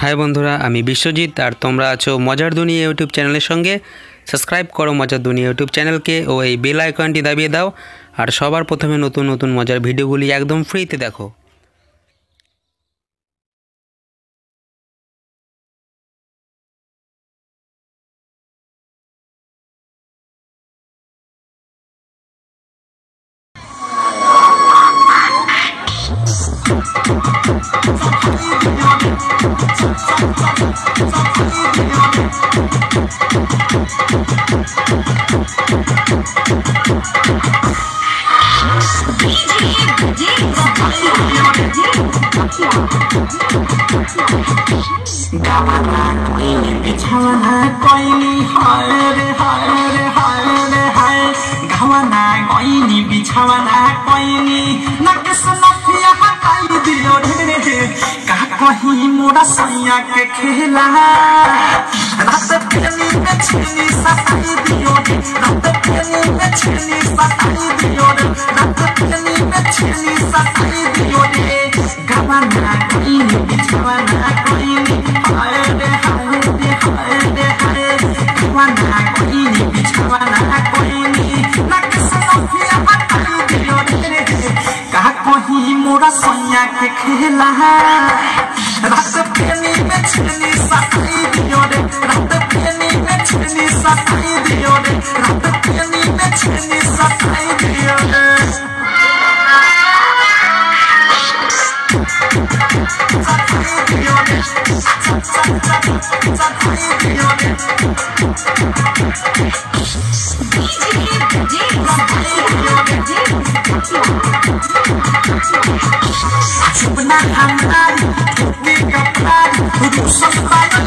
High বন্ধুরা, আমি বিশ্বজিৎ আর তোমরা আছো মজার দুনিয়া ইউটিউব চ্যানেলের সঙ্গে। সাবস্ক্রাইব করো মজার দুনিয়া ইউটিউব চ্যানেলকে ও এই বেল আইকনটি দাবিয়ে দাও। আর সবার প্রথমে নতুন নতুন মজার ভিডিওগুলি একদম ফ্রিতে দেখো। কইনি হায় রে হায় রে হায় রে হায় গাওয়ানা কইনি বিছানা কইনি নাকে সনফিয়া হাকাই দিও রে कहीं मोरा सैया के खेला रात प्रेमी में छेनी सताई दियो रात प्रेमी में छेनी सताई दियो रात प्रेमी में छेनी सताई दियो रे। गवाना कोई नहीं, गवाना कोई नहीं। हाय रे हाय रे हाय रे, हाय गवाना कोई नहीं, गवाना कोई नहीं। ना किसी को भी दियो रे। कहा कोई मोरा सैया के खेला प्रेमी में रे चुपना हमारी टूटी कपड़ी रूसन पायल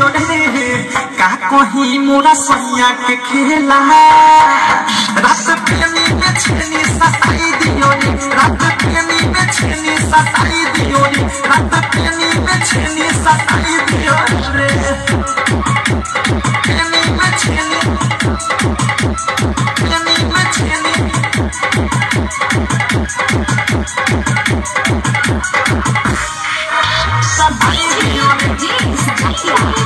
रे का कोही मोरा सैया के खेला रात प्रेमी के छेनी सताई दियो रे रात प्रेमी के छेनी सताई दियो रे रात प्रेमी के छेनी सताई दियो रे। प्रेमी के छेनी प्रेमी के छेनी सताई दियो रे जी, सताई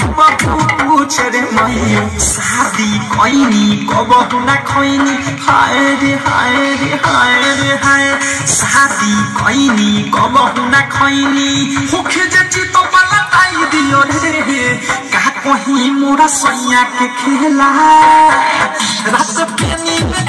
पूछे रे मैया शादी खैनी कबहु न खैनी हाय रे हाय रे हाय रे हाय शादी खैनी कबहु न खैनी होखे जे चित पलटाई दियो रे का कही मोरा सैया के खेला रात प्रेमी में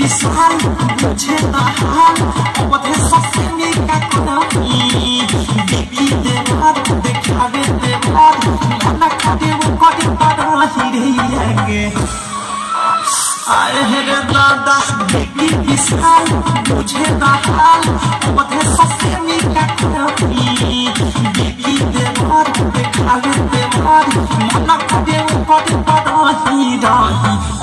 विशाल मुझे नहाल अवधे सबसे निका कनाई बेबी देवार देखावे देवार मना खादे वो कड़ी पड़ा ही रे आए हैं दादा विशाल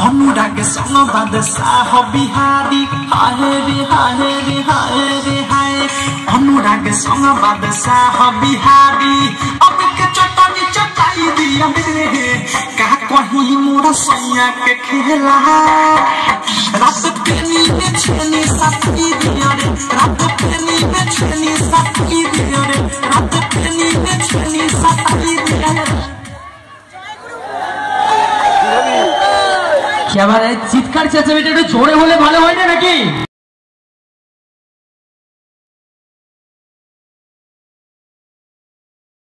अनुराग संग बादशाह बिहारी हाय रे हाय रे हाय रे हाय अनुराग संग बादशाह बिहारी अब के चटनी चटाई दिया रे का कहीं मोरा सैया के खेला रात নিবে ছেনি চিৎকার চেঁচামেটা একটু জোরে হলে ভালো হয় না নাকি?